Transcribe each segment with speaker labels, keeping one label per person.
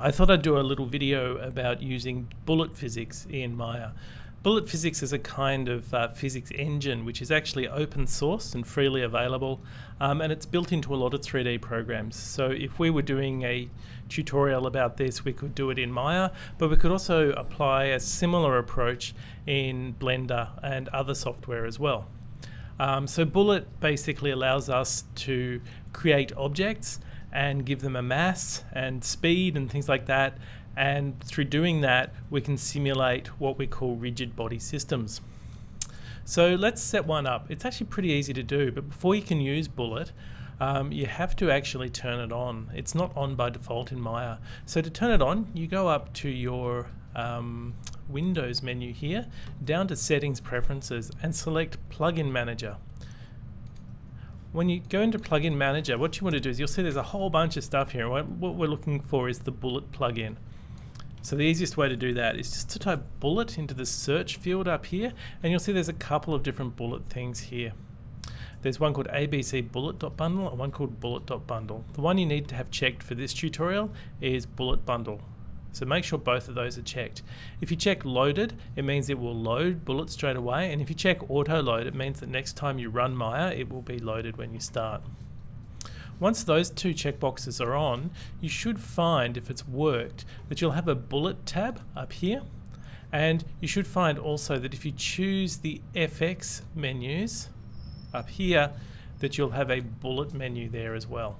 Speaker 1: I thought I'd do a little video about using bullet physics in Maya. Bullet physics is a kind of uh, physics engine which is actually open source and freely available um, and it's built into a lot of 3D programs. So if we were doing a tutorial about this we could do it in Maya but we could also apply a similar approach in Blender and other software as well. Um, so Bullet basically allows us to create objects and give them a mass and speed and things like that. And through doing that, we can simulate what we call rigid body systems. So let's set one up. It's actually pretty easy to do, but before you can use Bullet, um, you have to actually turn it on. It's not on by default in Maya. So to turn it on, you go up to your um, Windows menu here, down to Settings Preferences, and select Plugin Manager when you go into plugin manager what you want to do is you'll see there's a whole bunch of stuff here what, we're looking for is the bullet plugin so the easiest way to do that is just to type bullet into the search field up here and you'll see there's a couple of different bullet things here there's one called ABC bullet.bundle and one called bullet.bundle. The one you need to have checked for this tutorial is bullet bundle. So make sure both of those are checked. If you check loaded, it means it will load bullets straight away. And if you check auto load, it means that next time you run Maya, it will be loaded when you start. Once those two checkboxes are on, you should find, if it's worked, that you'll have a bullet tab up here. And you should find also that if you choose the FX menus up here, that you'll have a bullet menu there as well.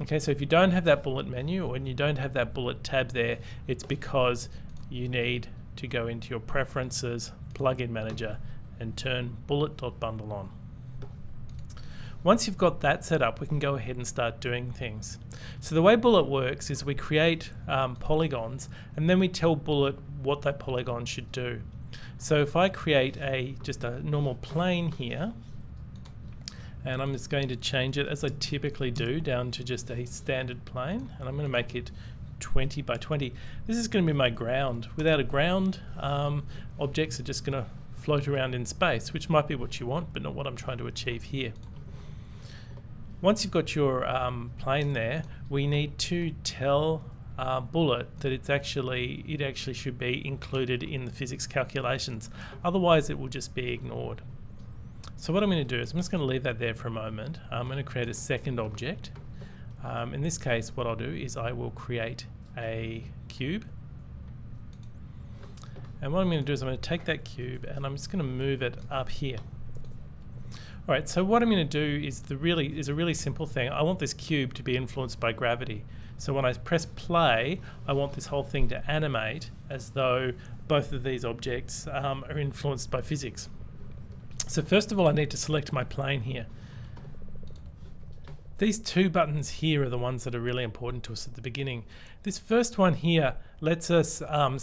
Speaker 1: Okay, so if you don't have that bullet menu or you don't have that bullet tab there, it's because you need to go into your preferences, plugin manager, and turn bullet.bundle on. Once you've got that set up, we can go ahead and start doing things. So the way Bullet works is we create um, polygons and then we tell Bullet what that polygon should do. So if I create a just a normal plane here, and I'm just going to change it as I typically do down to just a standard plane and I'm going to make it 20 by 20. This is going to be my ground. Without a ground, um, objects are just going to float around in space, which might be what you want, but not what I'm trying to achieve here. Once you've got your um, plane there, we need to tell uh, Bullet that it's actually it actually should be included in the physics calculations. Otherwise, it will just be ignored. So what I'm going to do is I'm just going to leave that there for a moment. I'm going to create a second object. Um, in this case, what I'll do is I will create a cube. And what I'm going to do is I'm going to take that cube and I'm just going to move it up here. All right, so what I'm going to do is the really is a really simple thing. I want this cube to be influenced by gravity. So when I press play, I want this whole thing to animate as though both of these objects um, are influenced by physics. So first of all, I need to select my plane here. These two buttons here are the ones that are really important to us at the beginning. This first one here lets us um,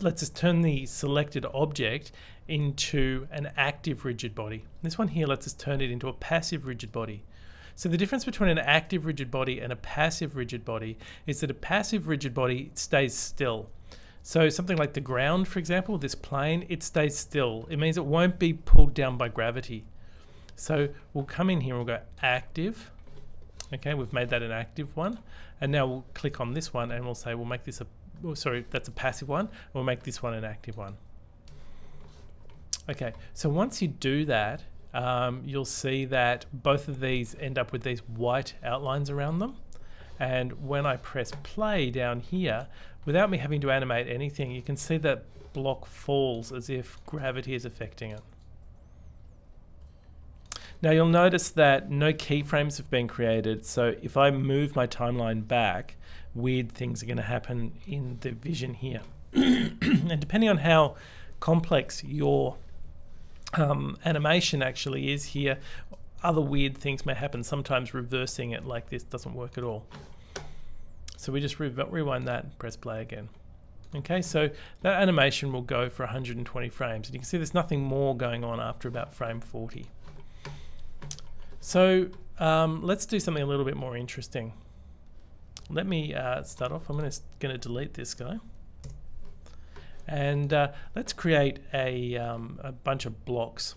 Speaker 1: lets us turn the selected object into an active rigid body. This one here lets us turn it into a passive rigid body. So the difference between an active rigid body and a passive rigid body is that a passive rigid body stays still. So something like the ground, for example, this plane, it stays still. It means it won't be pulled down by gravity. So we'll come in here we'll go active. Okay, we've made that an active one. And now we'll click on this one and we'll say we'll make this a, oh, sorry, that's a passive one. We'll make this one an active one. Okay, so once you do that, um, you'll see that both of these end up with these white outlines around them. And when I press play down here, without me having to animate anything, you can see that block falls as if gravity is affecting it. Now you'll notice that no keyframes have been created, so if I move my timeline back, weird things are going to happen in the vision here. and depending on how complex your um, animation actually is here, other weird things may happen. Sometimes reversing it like this doesn't work at all. So we just re rewind that and press play again. Okay, so that animation will go for 120 frames. And you can see there's nothing more going on after about frame 40. So um, let's do something a little bit more interesting. Let me uh, start off. I'm going to delete this guy. And uh, let's create a, um, a bunch of blocks.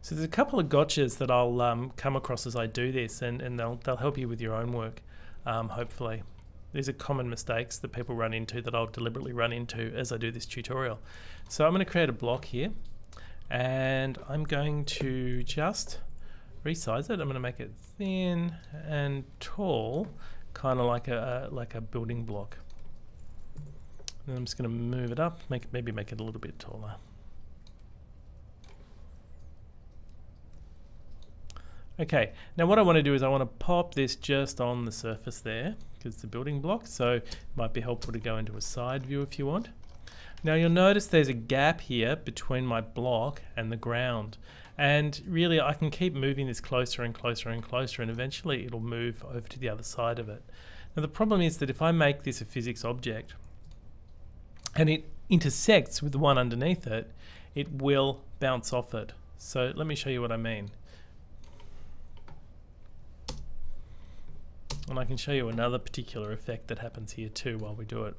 Speaker 1: So there's a couple of gotchas that I'll um, come across as I do this, and, and they'll, they'll help you with your own work. Um, hopefully. These are common mistakes that people run into that I'll deliberately run into as I do this tutorial. So I'm going to create a block here and I'm going to just resize it. I'm going to make it thin and tall, kind of like a like a building block. And I'm just going to move it up, make maybe make it a little bit taller. Okay, now what I want to do is I want to pop this just on the surface there because it's a building block, so it might be helpful to go into a side view if you want. Now you'll notice there's a gap here between my block and the ground. And really I can keep moving this closer and closer and closer and eventually it'll move over to the other side of it. Now the problem is that if I make this a physics object and it intersects with the one underneath it, it will bounce off it. So let me show you what I mean. And I can show you another particular effect that happens here too while we do it.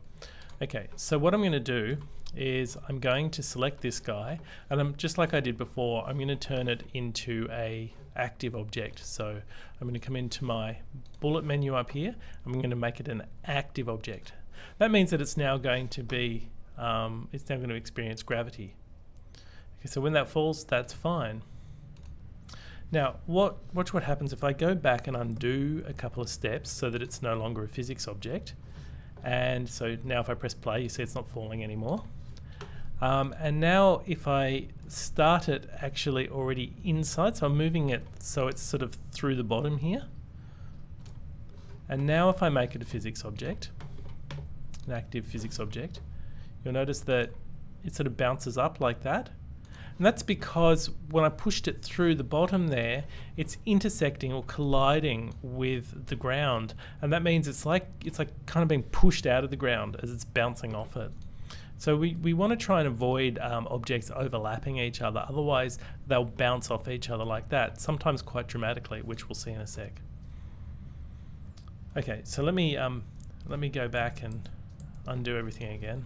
Speaker 1: Okay, so what I'm going to do is I'm going to select this guy and I'm just like I did before I'm going to turn it into a active object. So I'm going to come into my bullet menu up here I'm going to make it an active object. That means that it's now going to be um, it's now going to experience gravity. Okay so when that falls that's fine now, what, watch what happens if I go back and undo a couple of steps so that it's no longer a physics object. And so now if I press play, you see it's not falling anymore. Um, and now if I start it actually already inside, so I'm moving it so it's sort of through the bottom here. And now if I make it a physics object, an active physics object, you'll notice that it sort of bounces up like that. And that's because when I pushed it through the bottom there, it's intersecting or colliding with the ground. And that means it's like it's like kind of being pushed out of the ground as it's bouncing off it. So we, we want to try and avoid um, objects overlapping each other, otherwise they'll bounce off each other like that, sometimes quite dramatically, which we'll see in a sec. Okay, so let me um, let me go back and undo everything again.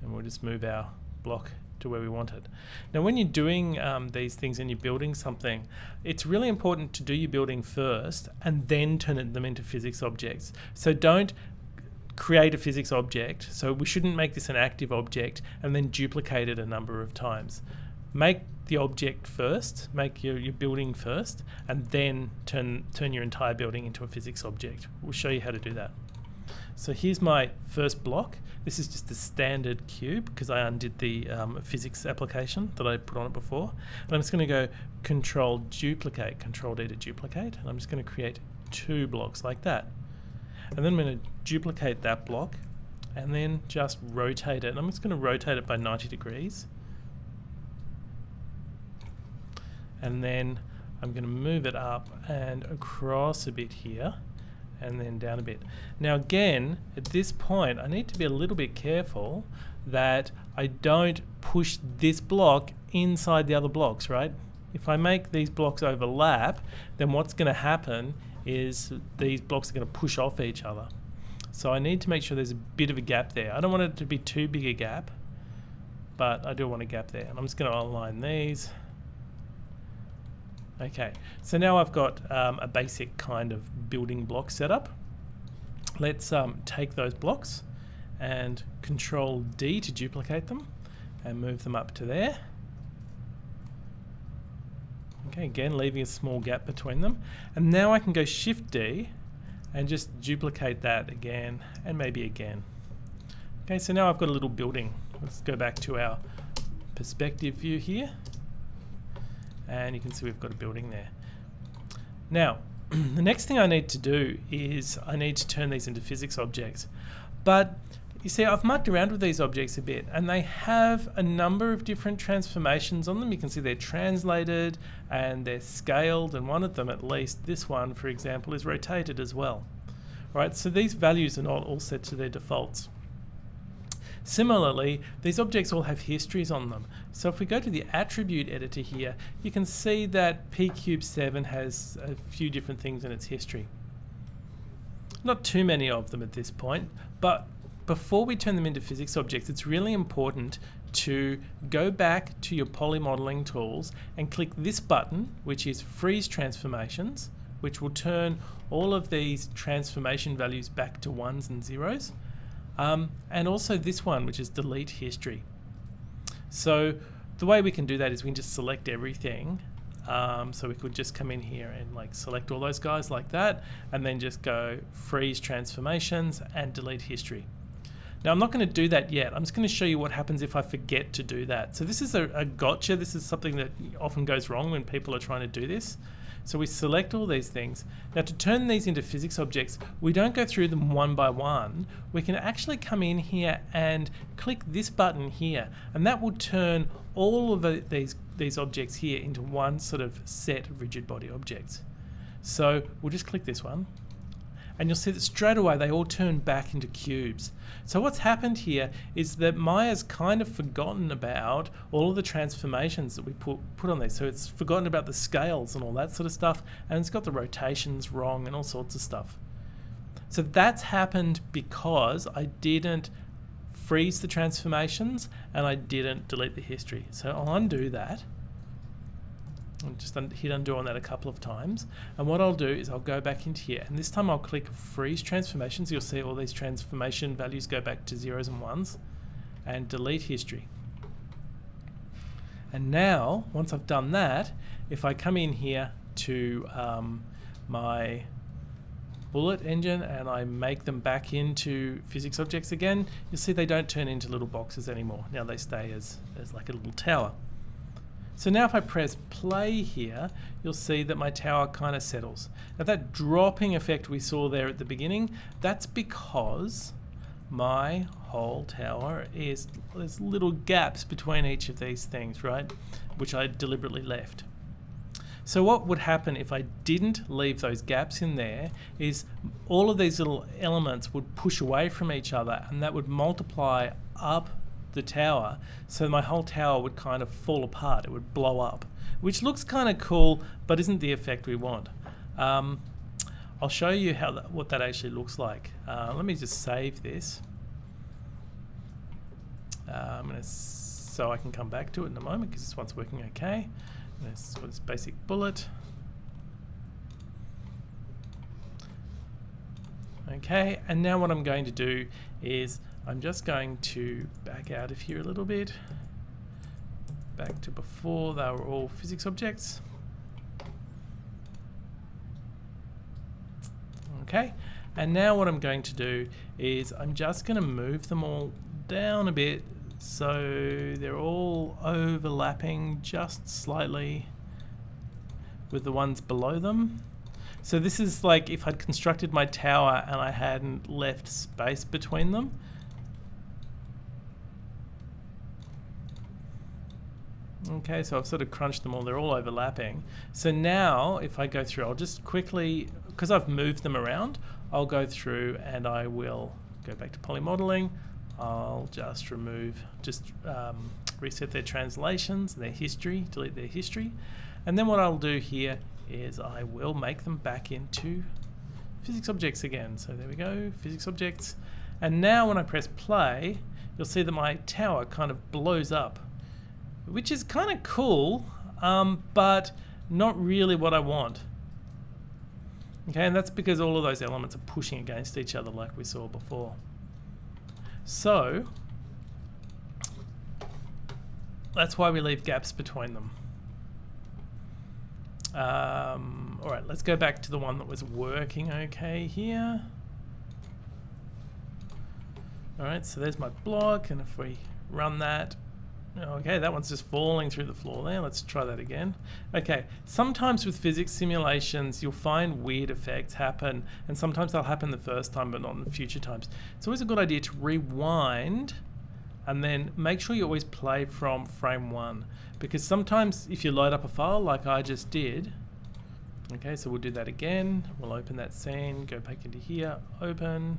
Speaker 1: And we'll just move our block to where we want it. Now, when you're doing um, these things and you're building something, it's really important to do your building first and then turn them into physics objects. So don't create a physics object. So we shouldn't make this an active object and then duplicate it a number of times. Make the object first, make your, your building first, and then turn, turn your entire building into a physics object. We'll show you how to do that. So here's my first block. This is just a standard cube because I undid the um, physics application that I put on it before. And I'm just going to go control duplicate, control D to duplicate. And I'm just going to create two blocks like that. And then I'm going to duplicate that block and then just rotate it. And I'm just going to rotate it by 90 degrees. And then I'm going to move it up and across a bit here and then down a bit. Now again, at this point, I need to be a little bit careful that I don't push this block inside the other blocks, right? If I make these blocks overlap, then what's going to happen is these blocks are going to push off each other. So I need to make sure there's a bit of a gap there. I don't want it to be too big a gap, but I do want a gap there. And I'm just going to align these. Okay, so now I've got um, a basic kind of building block setup. Let's um, take those blocks and control D to duplicate them and move them up to there. Okay, again, leaving a small gap between them. And now I can go Shift D and just duplicate that again and maybe again. Okay, so now I've got a little building. Let's go back to our perspective view here and you can see we've got a building there. Now, the next thing I need to do is I need to turn these into physics objects. But you see, I've mucked around with these objects a bit and they have a number of different transformations on them. You can see they're translated and they're scaled and one of them at least, this one for example, is rotated as well. Right, so these values are not all set to their defaults. Similarly, these objects all have histories on them. So if we go to the attribute editor here, you can see that pcube7 has a few different things in its history. Not too many of them at this point, but before we turn them into physics objects, it's really important to go back to your poly modeling tools and click this button, which is freeze transformations, which will turn all of these transformation values back to ones and zeros. Um, and also this one, which is delete history. So the way we can do that is we can just select everything. Um, so we could just come in here and like select all those guys like that, and then just go freeze transformations and delete history. Now I'm not going to do that yet. I'm just going to show you what happens if I forget to do that. So this is a, a gotcha. This is something that often goes wrong when people are trying to do this. So we select all these things. Now to turn these into physics objects, we don't go through them one by one. We can actually come in here and click this button here, and that will turn all of the, these, these objects here into one sort of set of rigid body objects. So we'll just click this one and you'll see that straight away they all turn back into cubes. So what's happened here is that Maya's kind of forgotten about all of the transformations that we put, put on there. So it's forgotten about the scales and all that sort of stuff, and it's got the rotations wrong and all sorts of stuff. So that's happened because I didn't freeze the transformations and I didn't delete the history. So I'll undo that I'll just un hit undo on that a couple of times. And what I'll do is I'll go back into here and this time I'll click freeze transformations. You'll see all these transformation values go back to zeros and ones and delete history. And now, once I've done that, if I come in here to um, my bullet engine and I make them back into physics objects again, you'll see they don't turn into little boxes anymore. Now they stay as, as like a little tower. So now if I press play here, you'll see that my tower kind of settles. Now that dropping effect we saw there at the beginning, that's because my whole tower is, there's little gaps between each of these things, right? Which I deliberately left. So what would happen if I didn't leave those gaps in there is all of these little elements would push away from each other and that would multiply up the tower, so my whole tower would kind of fall apart. It would blow up, which looks kind of cool, but isn't the effect we want. Um, I'll show you how that, what that actually looks like. Uh, let me just save this. Uh, I'm gonna so I can come back to it in a moment because this one's working okay. This was basic bullet. Okay, and now what I'm going to do is I'm just going to back out of here a little bit. Back to before, they were all physics objects. Okay, and now what I'm going to do is I'm just going to move them all down a bit so they're all overlapping just slightly with the ones below them. So this is like if I'd constructed my tower and I hadn't left space between them. Okay, so I've sort of crunched them all, they're all overlapping. So now, if I go through, I'll just quickly, because I've moved them around, I'll go through and I will go back to poly modeling. I'll just remove, just um, reset their translations, their history, delete their history. And then what I'll do here is I will make them back into physics objects again. So there we go, physics objects. And now when I press play, you'll see that my tower kind of blows up which is kind of cool, um, but not really what I want. Okay, and that's because all of those elements are pushing against each other like we saw before. So, that's why we leave gaps between them. Um, all right, let's go back to the one that was working okay here. All right, so there's my block, and if we run that, Okay, that one's just falling through the floor there. Let's try that again. Okay, sometimes with physics simulations, you'll find weird effects happen, and sometimes they'll happen the first time, but not in future times. It's always a good idea to rewind and then make sure you always play from frame one, because sometimes if you load up a file like I just did, okay, so we'll do that again. We'll open that scene, go back into here, open,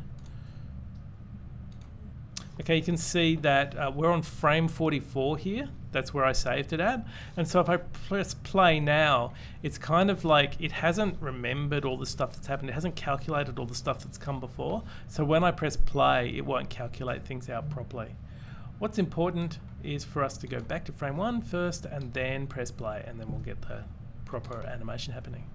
Speaker 1: Okay, you can see that uh, we're on frame 44 here. That's where I saved it at. And so if I press play now, it's kind of like it hasn't remembered all the stuff that's happened. It hasn't calculated all the stuff that's come before. So when I press play, it won't calculate things out properly. What's important is for us to go back to frame one first and then press play and then we'll get the proper animation happening.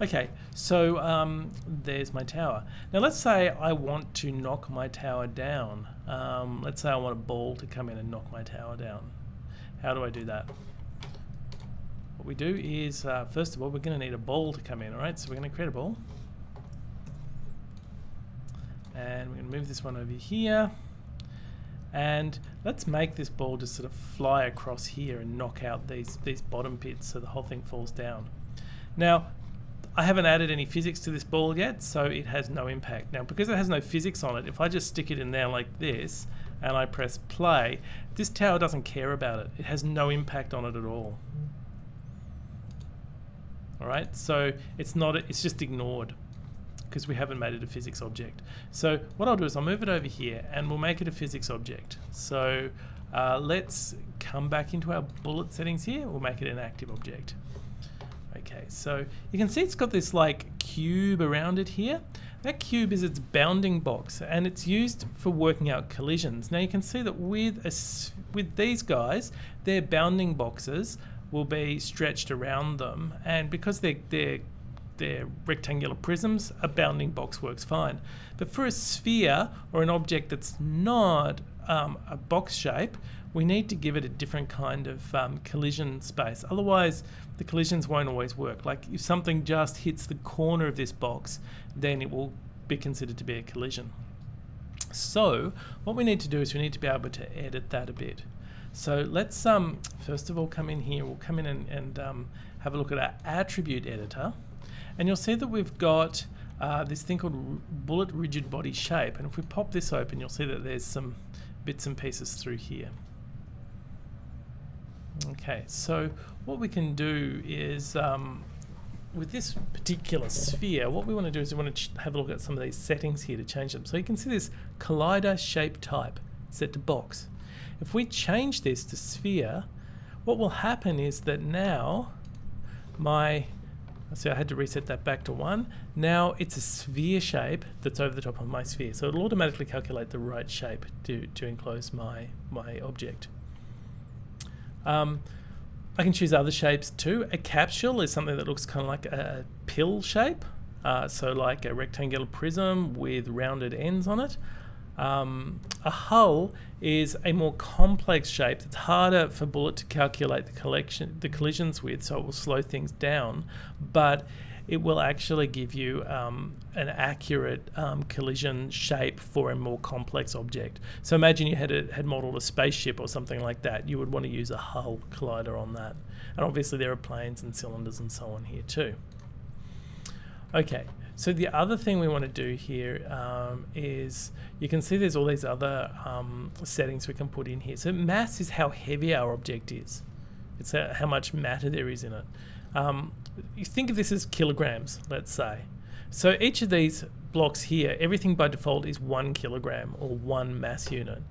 Speaker 1: Okay, so um, there's my tower. Now let's say I want to knock my tower down. Um, let's say I want a ball to come in and knock my tower down. How do I do that? What we do is, uh, first of all, we're going to need a ball to come in, alright? So we're going to create a ball. And we're going to move this one over here. And let's make this ball just sort of fly across here and knock out these, these bottom pits so the whole thing falls down. Now, I haven't added any physics to this ball yet, so it has no impact. Now, because it has no physics on it, if I just stick it in there like this, and I press play, this tower doesn't care about it. It has no impact on it at all. Alright, so it's not, it's just ignored because we haven't made it a physics object. So what I'll do is I'll move it over here and we'll make it a physics object. So uh, let's come back into our bullet settings here. We'll make it an active object. Okay, so you can see it's got this like cube around it here. That cube is its bounding box and it's used for working out collisions. Now you can see that with, a, with these guys, their bounding boxes will be stretched around them and because they're, they're, they're rectangular prisms, a bounding box works fine. But for a sphere or an object that's not um, a box shape, we need to give it a different kind of um, collision space. Otherwise, the collisions won't always work. Like if something just hits the corner of this box, then it will be considered to be a collision. So what we need to do is we need to be able to edit that a bit. So let's um, first of all come in here, we'll come in and, and um, have a look at our attribute editor. And you'll see that we've got uh, this thing called bullet rigid body shape. And if we pop this open, you'll see that there's some bits and pieces through here. Okay, so what we can do is um, with this particular sphere, what we want to do is we want to have a look at some of these settings here to change them. So you can see this collider shape type set to box. If we change this to sphere, what will happen is that now my See, I had to reset that back to one. Now it's a sphere shape that's over the top of my sphere. So it'll automatically calculate the right shape to, to enclose my, my object. Um, I can choose other shapes too. A capsule is something that looks kind of like a pill shape. Uh, so like a rectangular prism with rounded ends on it. Um, a hull is a more complex shape that's harder for Bullet to calculate the collection, the collisions with, so it will slow things down. But it will actually give you um, an accurate um, collision shape for a more complex object. So imagine you had, a, had modeled a spaceship or something like that. You would want to use a hull collider on that. And obviously there are planes and cylinders and so on here too. Okay, so the other thing we want to do here um, is you can see there's all these other um, settings we can put in here. So mass is how heavy our object is. It's how much matter there is in it. Um, you think of this as kilograms, let's say. So each of these blocks here, everything by default is one kilogram or one mass unit.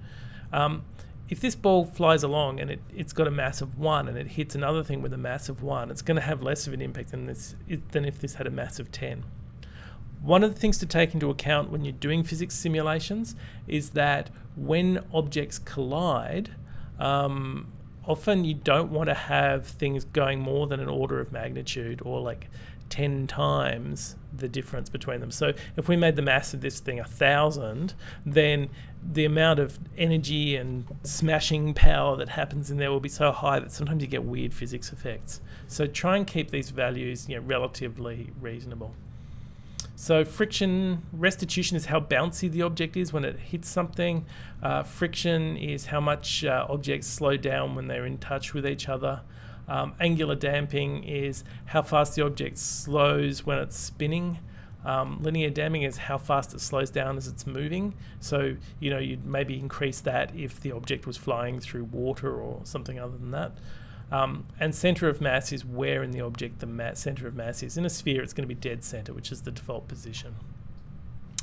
Speaker 1: Um, if this ball flies along and it, it's got a mass of one and it hits another thing with a mass of one, it's going to have less of an impact than, this, than if this had a mass of 10. One of the things to take into account when you're doing physics simulations is that when objects collide, um, often you don't want to have things going more than an order of magnitude or like 10 times the difference between them. So if we made the mass of this thing a thousand, then the amount of energy and smashing power that happens in there will be so high that sometimes you get weird physics effects. So try and keep these values you know, relatively reasonable. So friction restitution is how bouncy the object is when it hits something. Uh, friction is how much uh, objects slow down when they're in touch with each other. Um, angular damping is how fast the object slows when it's spinning. Um, linear damping is how fast it slows down as it's moving. So, you know, you'd maybe increase that if the object was flying through water or something other than that. Um, and center of mass is where in the object the ma center of mass is. In a sphere, it's going to be dead center, which is the default position.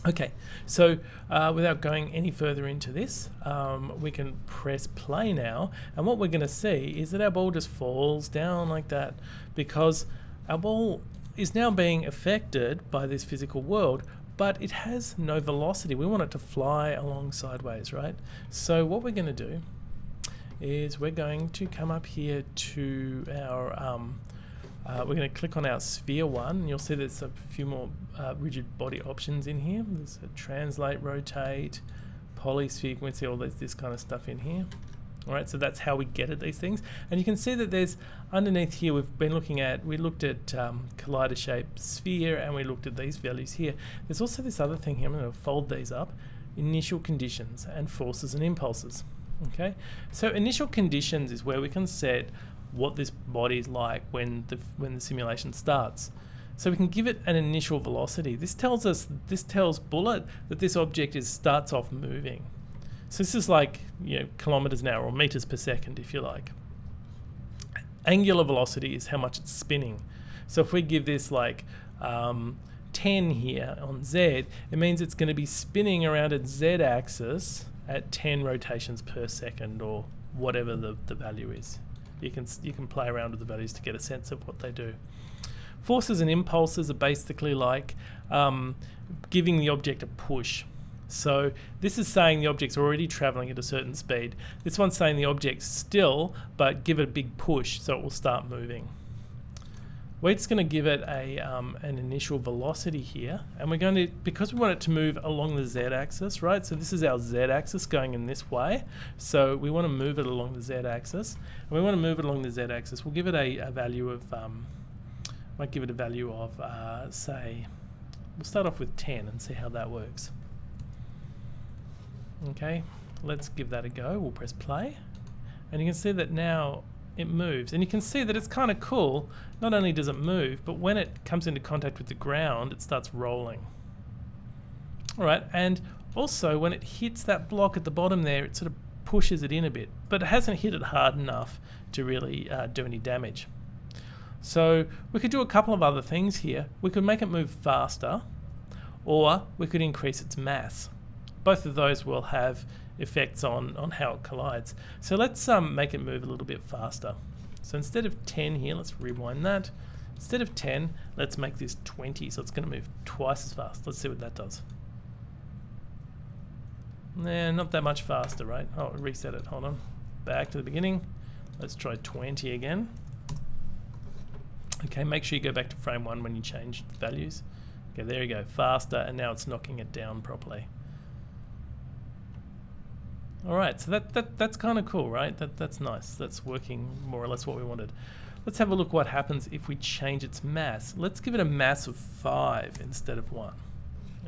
Speaker 1: Okay, so uh, without going any further into this, um, we can press play now, and what we're going to see is that our ball just falls down like that because our ball is now being affected by this physical world, but it has no velocity. We want it to fly along sideways, right? So what we're going to do is we're going to come up here to our um, Uh, we're going to click on our sphere one, and you'll see there's a few more uh, rigid body options in here. There's a translate, rotate, polysphere, you can see all this, this kind of stuff in here. Alright, so that's how we get at these things. And you can see that there's, underneath here, we've been looking at, we looked at um, collider shape sphere, and we looked at these values here. There's also this other thing here, I'm going to fold these up, initial conditions and forces and impulses. Okay, so initial conditions is where we can set what this body is like when the when the simulation starts. So we can give it an initial velocity. This tells us this tells Bullet that this object is starts off moving. So this is like you know kilometers an hour or meters per second, if you like. Angular velocity is how much it's spinning. So if we give this like um, 10 here on Z, it means it's going to be spinning around its Z axis at 10 rotations per second or whatever the, the value is. You can, you can play around with the values to get a sense of what they do. Forces and impulses are basically like um, giving the object a push. So this is saying the object's already traveling at a certain speed. This one's saying the object's still, but give it a big push so it will start moving. Just going to give it a um, an initial velocity here, and we're going to, because we want it to move along the z-axis, right? So this is our z-axis going in this way. So we want to move it along the z-axis, and we want to move it along the z-axis. We'll give it a, a value of, um, might give it a value of, uh, say, we'll start off with 10 and see how that works. Okay, let's give that a go. We'll press play, and you can see that now it moves. And you can see that it's kind of cool. Not only does it move, but when it comes into contact with the ground, it starts rolling. All right, and also when it hits that block at the bottom there, it sort of pushes it in a bit, but it hasn't hit it hard enough to really uh, do any damage. So we could do a couple of other things here. We could make it move faster, or we could increase its mass. Both of those will have effects on, on how it collides. So let's um, make it move a little bit faster. So instead of 10 here, let's rewind that. Instead of 10, let's make this 20, so it's going to move twice as fast. Let's see what that does. Nah, not that much faster, right? Oh, reset it. Hold on. Back to the beginning. Let's try 20 again. Okay, make sure you go back to frame 1 when you change values. Okay, there you go. Faster, and now it's knocking it down properly. All right, so that, that that's kind of cool, right? That That's nice. That's working more or less what we wanted. Let's have a look what happens if we change its mass. Let's give it a mass of 5 instead of 1.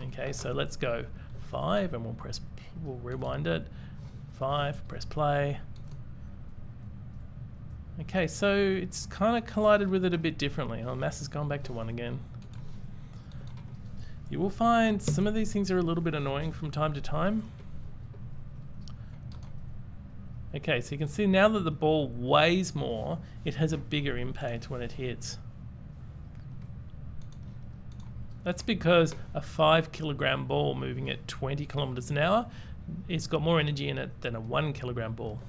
Speaker 1: Okay, so let's go 5 and we'll press, we'll rewind it. 5, press play. Okay, so it's kind of collided with it a bit differently. Oh, mass has gone back to 1 again. You will find some of these things are a little bit annoying from time to time. Okay, so you can see now that the ball weighs more, it has a bigger impact when it hits. That's because a 5 kilogram ball moving at 20 kilometers an hour, it's got more energy in it than a 1 kilogram ball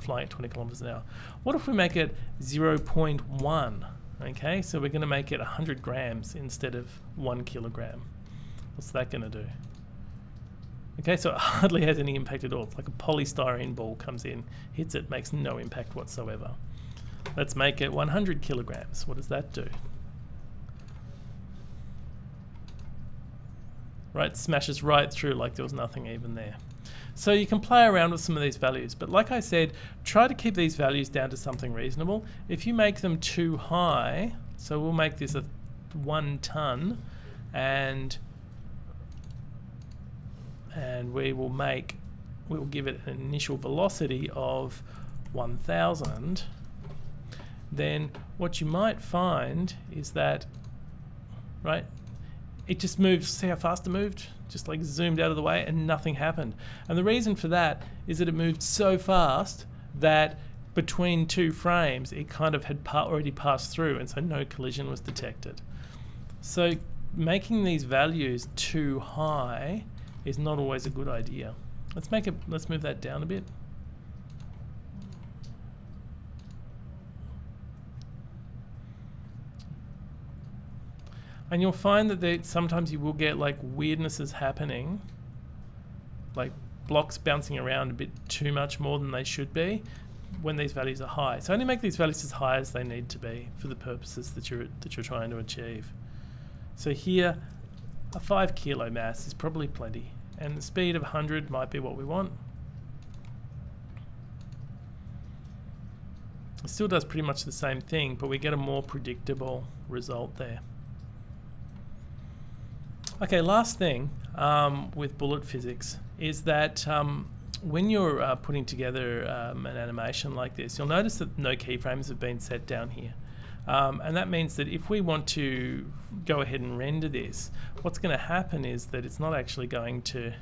Speaker 1: flying at 20 kilometers an hour. What if we make it 0.1? Okay, so we're going to make it 100 grams instead of 1 kilogram. What's that going to do? Okay, so it hardly has any impact at all. It's like a polystyrene ball comes in, hits it, makes no impact whatsoever. Let's make it 100 kilograms. What does that do? Right, smashes right through like there was nothing even there. So you can play around with some of these values, but like I said, try to keep these values down to something reasonable. If you make them too high, so we'll make this a one ton, and and we will make, we will give it an initial velocity of 1000, then what you might find is that, right, it just moved, see how fast it moved? Just like zoomed out of the way and nothing happened. And the reason for that is that it moved so fast that between two frames it kind of had already passed through and so no collision was detected. So making these values too high is not always a good idea. Let's make it, let's move that down a bit. And you'll find that there, sometimes you will get like weirdnesses happening, like blocks bouncing around a bit too much more than they should be. when these values are high. So only make these values as high as they need to be for the purposes that you're that you're trying to achieve. So here, a five kilo mass is probably plenty, and the speed of 100 might be what we want. It still does pretty much the same thing, but we get a more predictable result there. Okay, last thing um, with bullet physics is that um, when you're uh, putting together um, an animation like this, you'll notice that no keyframes have been set down here. Um, and that means that if we want to go ahead and render this, what's going to happen is that it's not actually going to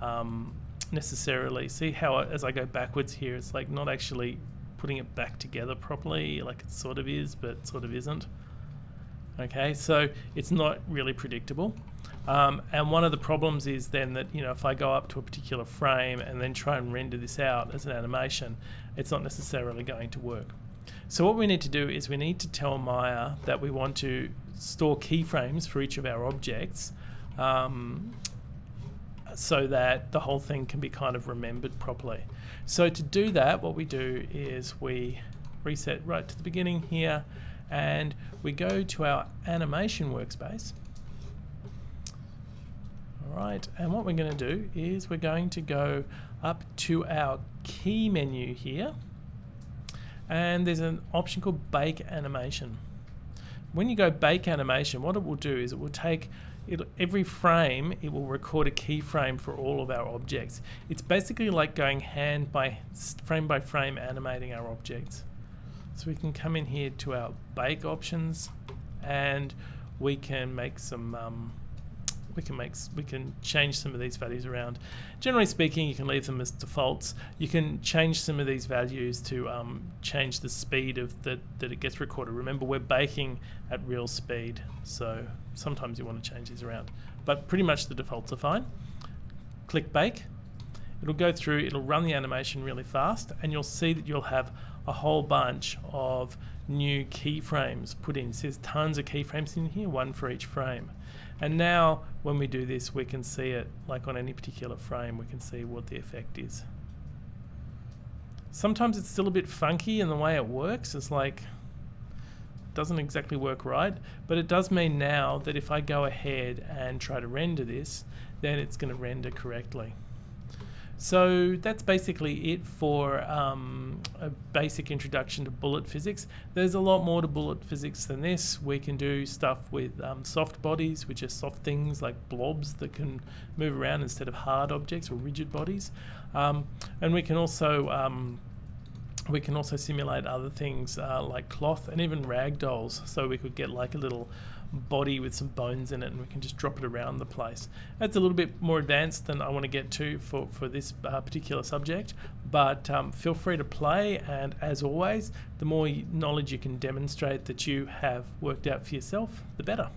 Speaker 1: um, necessarily see how as I go backwards here, it's like not actually putting it back together properly, like it sort of is, but sort of isn't. Okay, so it's not really predictable. Um, and one of the problems is then that, you know, if I go up to a particular frame and then try and render this out as an animation, it's not necessarily going to work. So what we need to do is we need to tell Maya that we want to store keyframes for each of our objects um, so that the whole thing can be kind of remembered properly. So to do that, what we do is we reset right to the beginning here and we go to our animation workspace. All right, and what we're going to do is we're going to go up to our key menu here and there's an option called bake animation. When you go bake animation, what it will do is it will take every frame, it will record a keyframe for all of our objects. It's basically like going hand by frame by frame animating our objects. So we can come in here to our bake options and we can make some um, we can make we can change some of these values around. Generally speaking, you can leave them as defaults. You can change some of these values to um, change the speed of that that it gets recorded. Remember, we're baking at real speed, so sometimes you want to change these around. But pretty much the defaults are fine. Click bake. It'll go through. It'll run the animation really fast, and you'll see that you'll have a whole bunch of new keyframes put in. There's tons of keyframes in here, one for each frame. And now when we do this, we can see it like on any particular frame, we can see what the effect is. Sometimes it's still a bit funky in the way it works. It's like, doesn't exactly work right, but it does mean now that if I go ahead and try to render this, then it's going to render correctly. So that's basically it for um, a basic introduction to bullet physics. There's a lot more to bullet physics than this. We can do stuff with um, soft bodies, which are soft things like blobs that can move around instead of hard objects or rigid bodies. Um, and we can also um, we can also simulate other things uh, like cloth and even rag dolls. So we could get like a little body with some bones in it and we can just drop it around the place. That's a little bit more advanced than I want to get to for, for this uh, particular subject, but um, feel free to play and as always, the more knowledge you can demonstrate that you have worked out for yourself, the better.